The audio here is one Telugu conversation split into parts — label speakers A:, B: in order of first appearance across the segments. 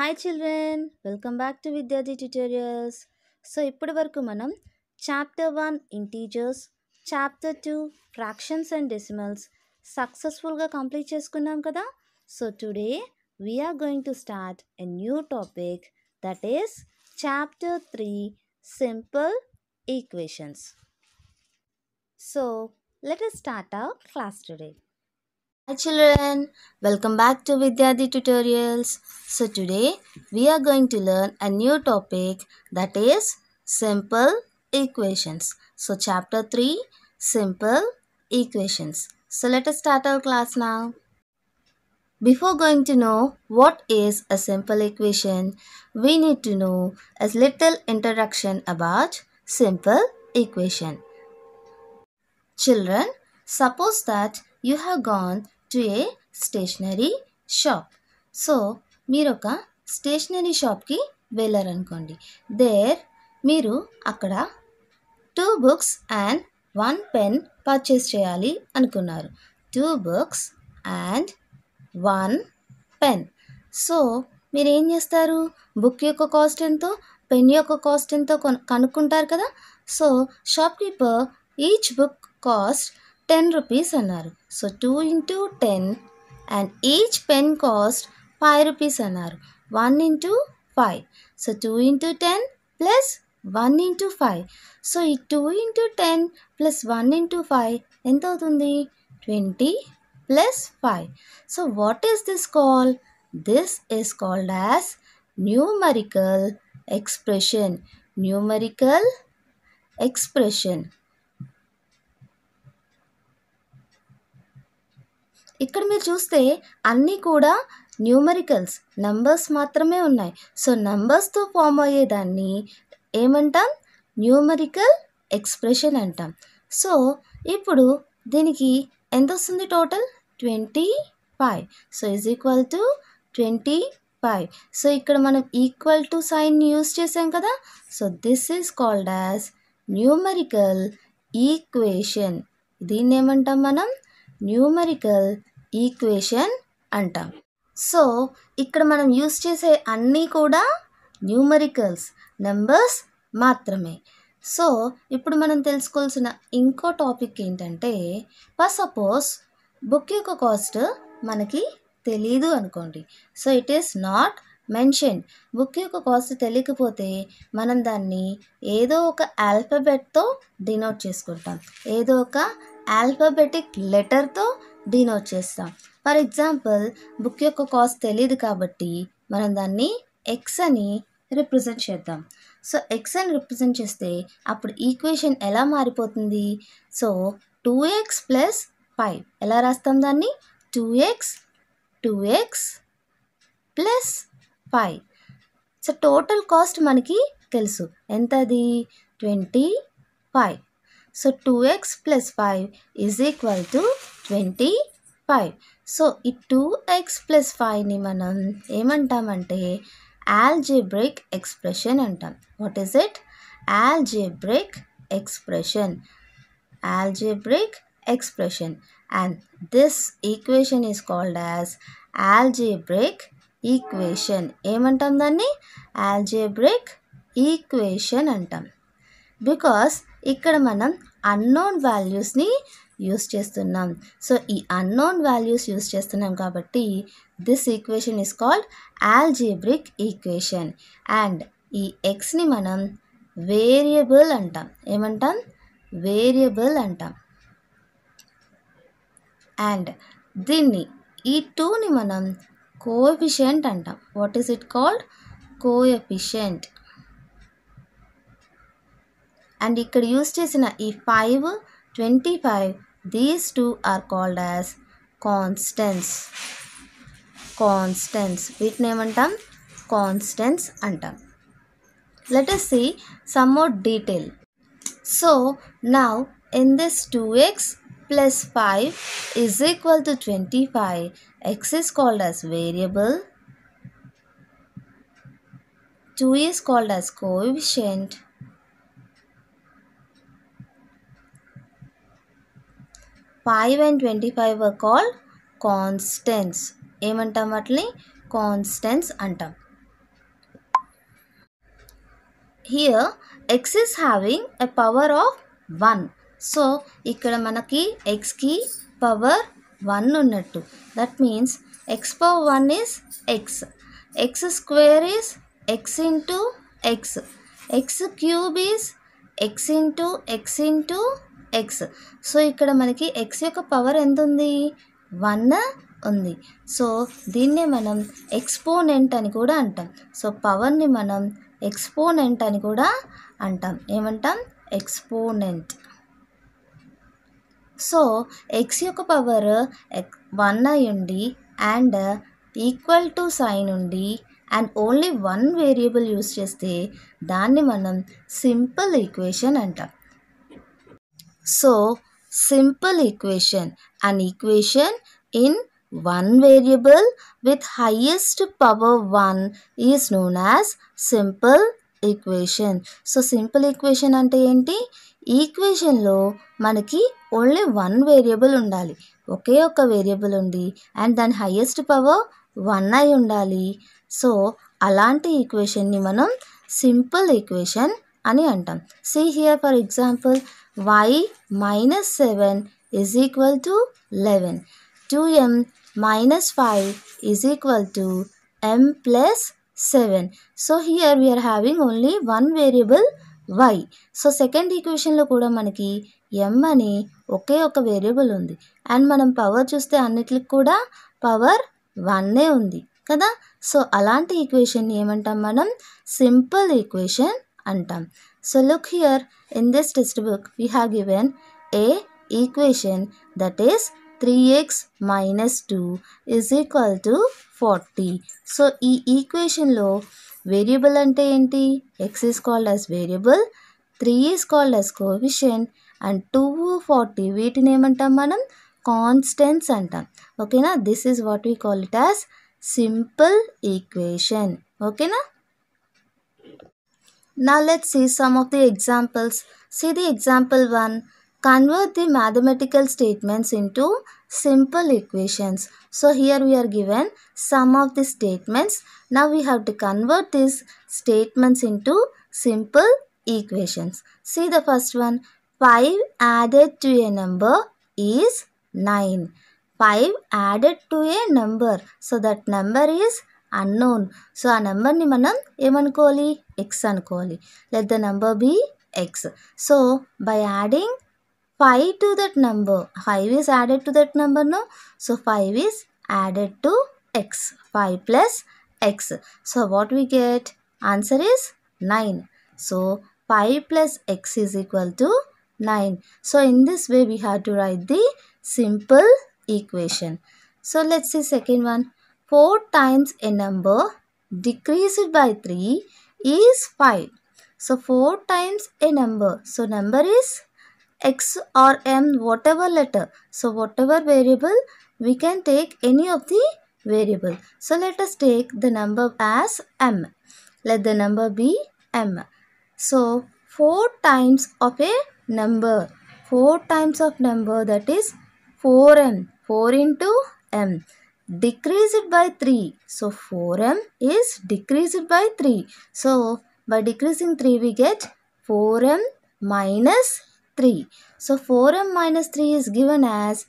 A: Hi children welcome back to Vidyarthi tutorials. So ఇప్పటి వరకు మనం chapter one integers chapter two fractions and decimals సక్సెస్ఫుల్గా కంప్లీట్ చేసుకున్నాం కదా? So today we are going to start a new topic that is chapter three simple equations. So let us start our class today. Hi children, welcome back to Vidyadi Tutorials. So today we are going to learn a new topic that is simple equations. So chapter 3 simple equations. So let us start our class now. Before going to know what is a simple equation, we need to know a little introduction about simple equation. Children, suppose that you have gone to a stationery shop so మీరు ఒక స్టేషనరీ షాప్కి వెళ్ళారనుకోండి. దేర్ మీరు అక్కడ two books and one pen purchase చేయాలి అనుకున్నారు. Two books and one pen so మీరు ఏం చేస్తారు? బుక్ యొక్క కాస్ట్ ఎంతో పెన్ యొక్క కాస్ట్ ఎంతో కొను కనుక్కుంటారు కదా? So shopkeeper each book cost ten rupees అన్నారు so two into ten and each pen cost five rupees అన్నారు one into five so two into ten plus one into five so ఈ two into ten plus one into five ఎంత అవుతుంది twenty plus five so what is this call this is called as numerical expression numerical expression ఇక్కడ మీరు చూస్తే అన్నీ కూడా న్యూమరికల్స్ నంబర్స్ మాత్రమే ఉన్నాయి. సో నంబర్స్తో ఫామ్ అయ్యేదాన్ని ఏమంటాం? న్యూమరికల్ ఎక్స్ప్రెషన్ అంటాం. సో ఇప్పుడు దీనికి ఎంత వస్తుంది total? Twenty five. So is equal to twenty five. So ఇక్కడ మనం ఈక్వల్ టు సైన్ యూస్ చేసాం కదా? So this is called as numerical equation. దీన్ని ఏమంటాం మనం? న్యూమరికల్ ఈక్వేషన్ అంటాం. సో ఇక్కడ మనం యూస్ చేసే అన్నీ కూడా న్యూమరికల్స్ నెంబర్స్ మాత్రమే. సో ఇప్పుడు మనం తెలుసుకోవాల్సిన ఇంకో టాపిక్ ఏంటంటే ఫర్ సపోజ్ బుక్ యొక్క కాస్ట్ మనకి తెలీదు అనుకోండి. So it is not mention book యొక్క కాస్ట్ తెలియకపోతే మనం దాన్ని ఏదో ఒక ఆల్ఫాబెట్తో డినోట్ చేసుకుంటాం. ఏదో ఒక ఆల్ఫాబెటిక్ లెటర్తో డినోట్ చేస్తాం. ఫర్ ఎగ్జాంపుల్ బుక్ యొక్క కాస్ట్ తెలియదు కాబట్టి మనం దాన్ని ఎక్స్ అని రిప్రజెంట్ చేద్దాం. సో ఎక్స్ అని రిప్రజెంట్ చేస్తే అప్పుడు ఈక్వేషన్ ఎలా మారిపోతుంది? So two x plus five ఎలా రాస్తాం దాన్ని? Two x two x plus five so total cost మనకి తెలుసు. ఎంతది? Twenty five so two x plus five is equal to twenty five so ఈ టూ ఎక్స్ ప్లస్ ఫైవ్ని మనం ఏమంటామంటే ఆల్జెబ్రిక్ ఎక్స్ప్రెషన్ అంటాం. What is it algebraic expression algebraic expression and this equation is called as algebraic equation ఏమంటాం దాన్ని? ఆల్జెబ్రిక్ ఈక్వేషన్ అంటాం. బికాస్ ఇక్కడ మనం అన్నోన్ వాల్యూస్ని యూస్ చేస్తున్నాం. సో ఈ అన్నోన్ వాల్యూస్ యూస్ చేస్తున్నాం కాబట్టి this equation is called algebraic equation and ఈ ఎక్స్ని మనం వేరియబుల్ అంటాం. ఏమంటాం? వేరియబుల్ అంటాం. అండ్ దీన్ని ఈ టూని మనం కోఎఫిషియంట్ అంటాం. What is it called coefficient and ఇక్కడ యూజ్ చేసిన ఈ five twenty five these two are called as constants constants వీటిని ఏమంటాం? కాన్స్టెన్స్ అంటాం. Let's see some more detail so నా in this two x plus five is equal to twenty five x is called as variable two is called as coefficient five and twenty five call constants ఏమంటాం వాటిని? కాన్స్టెన్స్ అంటాం. Here x is having a power of one so ఇక్కడ మనకి ఎక్స్కి పవర్ వన్ ఉన్నట్టు. That means x power one is x x square is x into x x cube is x into x into x so ఇక్కడ మనకి ఎక్స్ యొక్క పవర్ ఎంత ఉంది వన్ ఉంది. సో దీన్నే మనం ఎక్స్పోనెంట్ అని కూడా అంటాం. సో పవర్ని మనం ఎక్స్పోనెంట్ అని కూడా అంటాం. ఏమంటాం? ఎక్స్పోనెంట్ సో ఎక్స్ యొక్క పవర్ వన్ అయి ఉండి అండ్ ఈక్వల్ టు సైన్ ఉండి and only one variable use చేస్తే దాన్ని మనం సింపుల్ ఈక్వేషన్ అంటాం. So simple equation an equation in one variable with highest power 1 is known as simple equation so simple equation అంటే ఏంటి? ఈక్వేషన్లో మనకి ఓన్లీ వన్ వేరియబుల్ ఉండాలి. ఒకే ఒక వేరియబుల్ ఉంది. అండ్ దాని హయ్యెస్ట్ పవర్ వన్ అయి ఉండాలి. సో అలాంటి ఈక్వేషన్ని మనం సింపుల్ ఈక్వేషన్ అని అంటాం see here for example y minus 7 is equal to 11. 2m minus 5 is equal to m plus 7. So here we are having only one variable y. So second ఈక్వేషన్లో కూడా మనకి ఎం అని ఒకే ఒక వేరియబుల్ ఉంది అండ్ మనం పవర్ చూస్తే అన్నిటికి కూడా పవర్ వన్నే ఉంది కదా సో అలాంటి ఈక్వేషన్ ఏమంటాం మనం సింపుల్ ఈక్వేషన్ అంటాం. So look here in this textbook we have given a equation that is 3x minus 2 is equal to 40 so ఈ ఈక్వేషన్లో వేరియబుల్ అంటే ఏంటి? X is called as variable three is called as coefficient and two forty వీటిని ఏమంటాం మనం? కాన్స్టెంట్స్ అంటాం. ఓకేనా this is what we call it as simple equation ఓకేనా Now let's see some of the examples. See the example 1. Convert the mathematical statements into simple equations. So here we are given some of the statements. Now we have to convert these statements into simple equations. See the first one. 5 added to a number is 9. 5 added to a number. So that number is unknown so ఆ నెంబర్ని మనం ఏమనుకోవాలి ఎక్స్ అనుకోవాలి let the number be x so by adding five to that number five is added to that number no so five is added to x five plus x so what we get answer is nine so five plus x is equal to nine so in this way we have to write the simple equation so let's see second one 4 times a number decreased by 3 is 5. So 4 times a number. So number is x or m whatever letter. So whatever variable we can take any of the variable. So let us take the number as m. Let the number be m. So 4 times of a number. 4 times of number that is 4m. 4 into m decreased by 3 so 4m is decreased by 3 so by decreasing 3 we get 4m minus 3 so 4m minus 3 is given as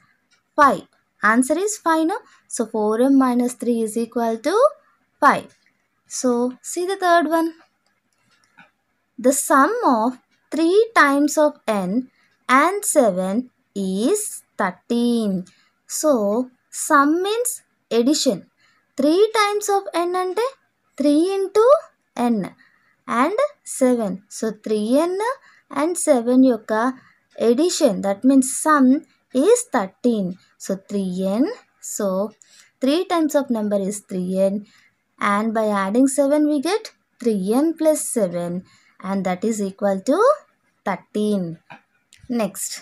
A: 5 answer is 5 no so 4m minus 3 is equal to 5 so see the third one. The sum of 3 times of n and 7 is 13 so sum means addition. Three times of n అంటే three into n and seven. So three n and seven యొక్క addition that means sum is thirteen. So three n so three times of number is three n and by adding seven we get three n plus seven and that is equal to thirteen. Next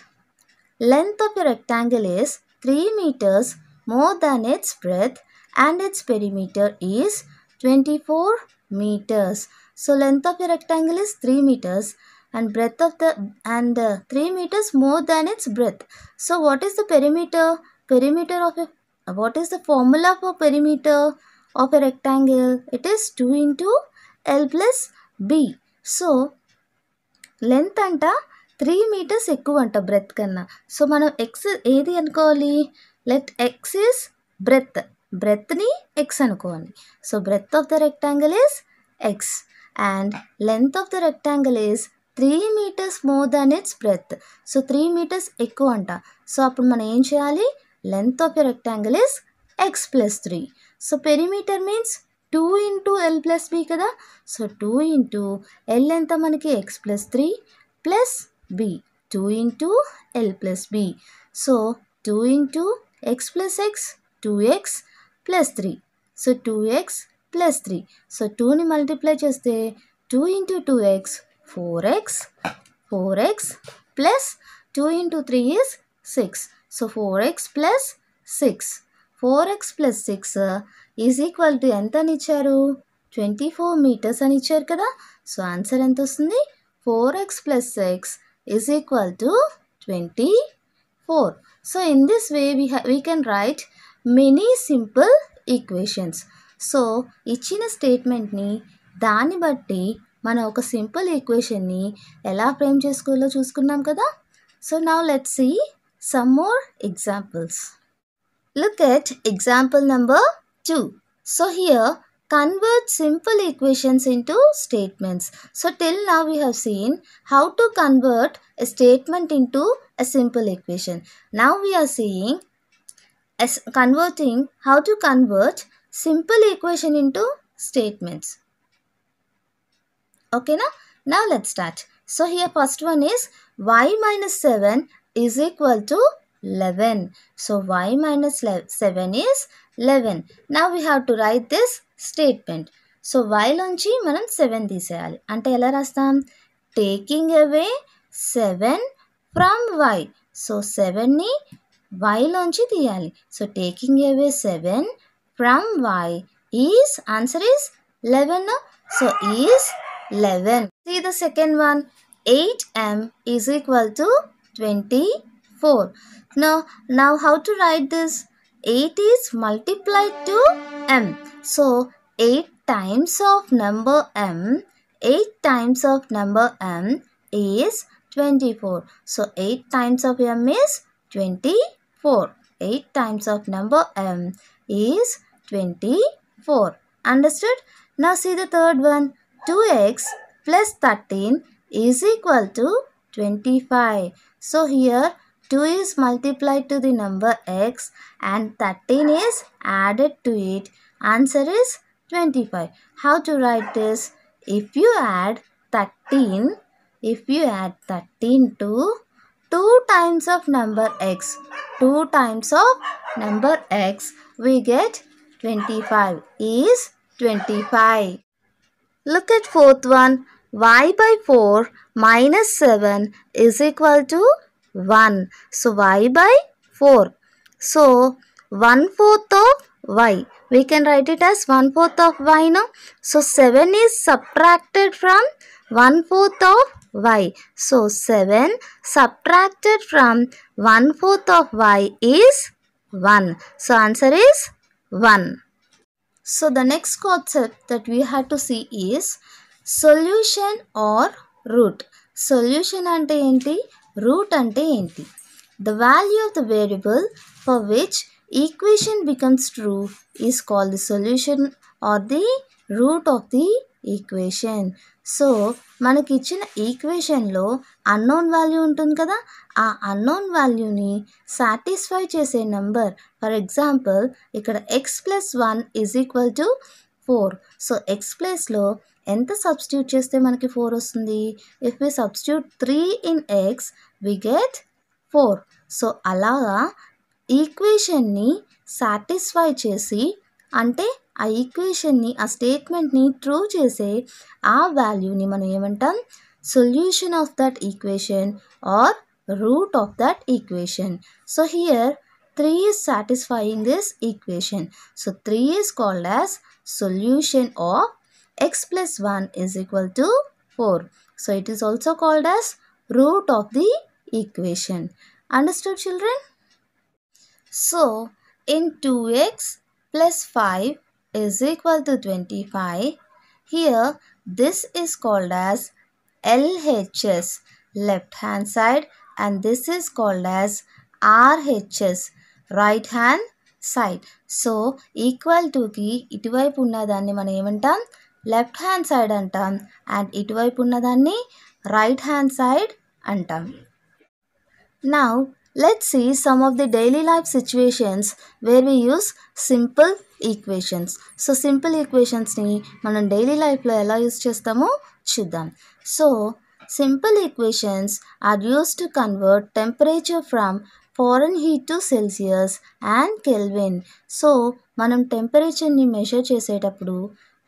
A: length of a rectangle is three metres more than its breadth and its perimeter is 24 meters. So length of a rectangle is 3 meters and breadth of the and uh, 3 meters more than its breadth. So what is the perimeter? Perimeter of a what is the formula for perimeter of a rectangle? It is 2 into L plus B. So length అంట త్రీ మీటర్స్ ఎక్కువ అంట బ్రెత్ కన్నా సో మనం ఎక్స్ ఏది అనుకోవాలి లెట్ ఎక్స్ ఇస్ బ్రెత్ బ్రెత్ని ఎక్స్ అనుకోండి. So breadth of the rectangle is x and length of the rectangle is three metres more than its breadth so three metres ఎక్కువ అంట. సో అప్పుడు మనం ఏం చేయాలి? Length of the rectangle is x plus three so perimeter means two into l plus b కదా? సో టూ ఇంటూ ఎల్ ఎంత మనకి? X plus three plus b two into l plus b so two into x plus x two x plus three. So two x plus three. So టూని మల్టిప్లై చేస్తే two into two x four x four x plus two into three is six. So four x plus six. Four x plus six is equal to ఎంత అని ఇచ్చారు? ట్వంటీ ఫోర్ మీటర్స్ అని ఇచ్చారు కదా. సో ఆన్సర్ ఎంత వస్తుంది? Four x plus six is equal to twenty four. So in this way we we can write many simple equations so ఇచ్చిన స్టేట్మెంట్ని దాన్ని బట్టి మనం ఒక సింపుల్ ఈక్వేషన్ని ఎలా ఫ్రేమ్ చేసుకోవాలో చూసుకున్నాం కదా? So now let see some more examples look at example number two so here convert simple equations into statements. So till now we have seen how to convert a statement into a simple equation. Now we are seeing as converting how to convert simple equation into statements. Okay now? Now let's start. So here first one is y minus 7 is equal to 11. So y minus 7 is 11. Now we have to write this statement. So వైలోంచి మనం సెవెన్ తీసేయాలి. అంటే ఎలా రాస్తాం? Taking away seven from y so సెవెన్ని వైలోంచి తీయాలి. So taking away seven from y is answer is eleven so is eleven see the second one eight m is equal to twenty four no now how to write this 8 is multiplied to m. So, 8 times of number m, 8 times of number m is 24. So, 8 times of m is 24. 8 times of number m is 24. Understood? Now, see the third one. 2x plus 13 is equal to 25. So, here 2 is multiplied to the number x and 13 is added to it. Answer is 25. How to write this? If you add 13, if you add 13 to 2 times of number x, 2 times of number x, we get 25 is 25. Look at fourth one. y by 4 minus 7 is equal to 1. So y by 4. So 1 fourth of y. We can write it as 1 fourth of y now. So 7 is subtracted from 1 fourth of y. So 7 subtracted from 1 fourth of y is 1. So answer is 1. So the next concept that we have to see is solution or root. Solution అంటే ఏంటి రూట్ అంటే ఏంటి? The value of the variable for which equation becomes true is call the solution or the root of the equation so మనకి ఇచ్చిన ఈక్వేషన్లో అన్నోన్ వాల్యూ ఉంటుంది కదా? ఆ అన్నోన్ వాల్యూని సాటిస్ఫై చేసే నెంబర్ ఫర్ ఎగ్జాంపుల్ ఇక్కడ x plus one is equal to four. So x ప్లేస్లో ఎంత సబ్స్టిట్యూట్ చేస్తే మనకి ఫోర్ వస్తుంది? If we substitute three in x we get four so అలాగా ఈక్వేషన్ని సాటిస్ఫై చేసి అంటే ఆ ఈక్వేషన్ని ఆ స్టేట్మెంట్ని ట్రూ చేసే ఆ వాల్యూని మనం ఏమంటాం? Solution of that equation or root of that equation. So here 3 is satisfying this equation. So 3 is called as solution of x plus 1 is equal to 4. So it is also called as root of the equation. Understood children? So in 2x plus 5 is equal to 25. Here this is called as LHS left hand side and this is called as RHS right hand side so equal Tuki ఇటువైపు ఉన్నదాన్ని మనం ఏమంటాం? లెఫ్ట్ హ్యాండ్ సైడ్ అంటాం. అండ్ ఇటువైపు ఉన్నదాన్ని రైట్ హ్యాండ్ సైడ్ అంటాం. Now let's see some of the daily life situations where we use simple equations so simple ఈక్వేషన్స్ని మనం డైలీ లైఫ్లో ఎలా యూస్ చేస్తామో చూద్దాం. So simple equations are use to convert temperature from Fahrenheit to Celsius and Kelvin. So మనం టెంపరేచర్ని మెజర్ చేసేటప్పుడు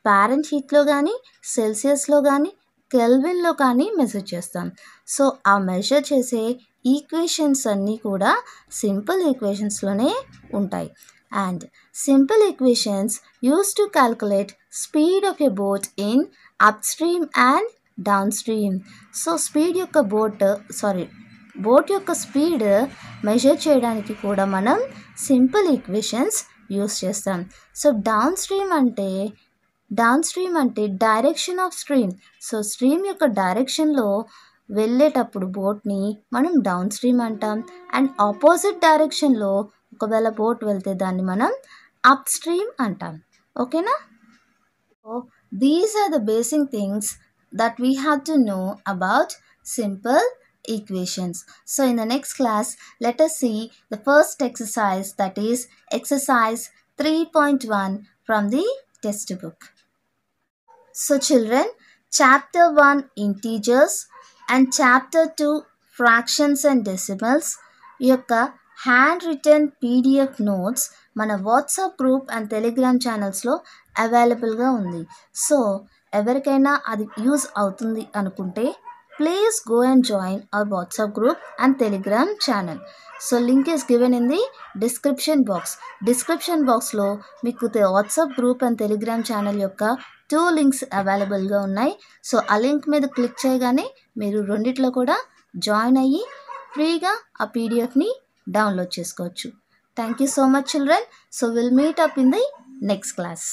A: పారెంట్ హీట్లో కానీ సెల్సియస్లో కానీ కెల్విన్లో కానీ మెజర్ చేస్తాం. సో ఆ మెజర్ చేసే ఈక్వేషన్స్ అన్నీ కూడా సింపుల్ ఈక్వేషన్స్లోనే ఉంటాయి. And simple equations use to calculate speed of a boat in upstream and downstream. So speed యొక్క బోట్ సారీ బోట్ యొక్క స్పీడ్ మెజర్ చేయడానికి కూడా మనం సింపుల్ ఈక్వేషన్స్ యూస్ చేస్తాం. సో డౌన్ స్ట్రీమ్ అంటే డౌన్ స్ట్రీమ్ అంటే direction of stream. So stream యొక్క డైరెక్షన్లో వెళ్ళేటప్పుడు బోట్ని మనం డౌన్ స్ట్రీమ్ అంటాం. అండ్ ఆపోజిట్ డైరెక్షన్లో ఒకవేళ బోట్ వెళ్తే దాన్ని మనం అప్ స్ట్రీమ్ అంటాం. ఓకేనా? So these are the basic things that we have to know about simple equations. So in the next class, let us see the first exercise that is exercise 3.1 from the test book. So children, chapter 1 integers and chapter 2 fractions and decimals యొక్క హ్యాండ్ రిటర్న్ పీడిఎఫ్ నోట్స్ మన వాట్సాప్ గ్రూప్ అండ్ టెలిగ్రామ్ ఛానల్స్లో అవైలబుల్గా ఉంది సో ఎవరికైనా అది యూజ్ అవుతుంది అనుకుంటే please go and join our WhatsApp group and Telegram channel so link is given in the description box description బాక్స్లో మీకు WhatsApp group and Telegram channel యొక్క టూ లింక్స్ అవైలబుల్గా ఉన్నాయి. సో ఆ లింక్ మీద క్లిక్ చేయగానే మీరు రెండిట్లో కూడా జాయిన్ అయ్యి ఫ్రీగా ఆ పీడిఎఫ్ని డౌన్లోడ్ చేసుకోవచ్చు. Thank you so much children so will meet up in the next class